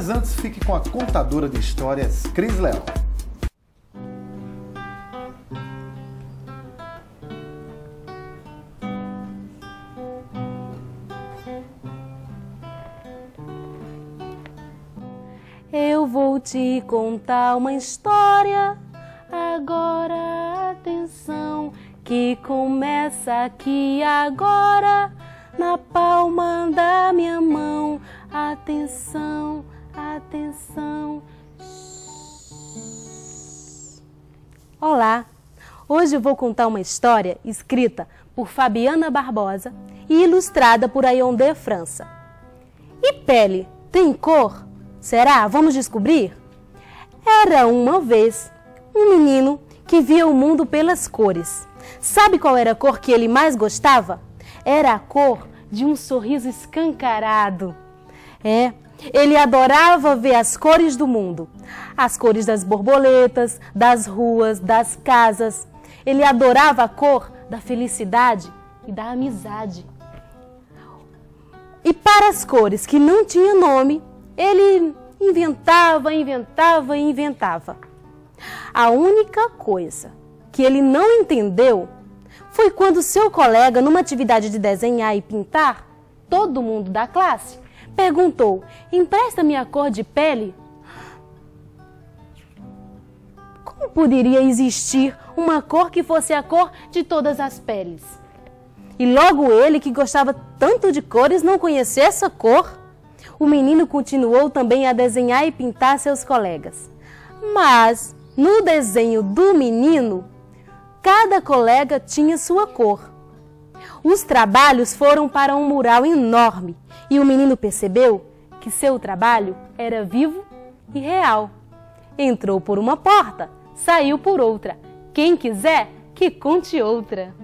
Mas antes, fique com a contadora de histórias, Cris Leal. Eu vou te contar uma história. Agora atenção, que começa aqui agora, na palma da minha mão. Atenção, atenção. Olá! Hoje vou contar uma história escrita por Fabiana Barbosa e ilustrada por Ayondé França. E pele tem cor? Será? Vamos descobrir? Era uma vez um menino que via o mundo pelas cores. Sabe qual era a cor que ele mais gostava? Era a cor de um sorriso escancarado. É, ele adorava ver as cores do mundo, as cores das borboletas, das ruas, das casas. Ele adorava a cor da felicidade e da amizade. E para as cores que não tinham nome, ele inventava, inventava e inventava. A única coisa que ele não entendeu foi quando seu colega, numa atividade de desenhar e pintar, todo mundo da classe, perguntou: Empresta-me a cor de pele? Como poderia existir uma cor que fosse a cor de todas as peles? E logo ele, que gostava tanto de cores, não conhecia essa cor? o menino continuou também a desenhar e pintar seus colegas. Mas no desenho do menino, cada colega tinha sua cor. Os trabalhos foram para um mural enorme e o menino percebeu que seu trabalho era vivo e real. Entrou por uma porta, saiu por outra. Quem quiser, que conte outra.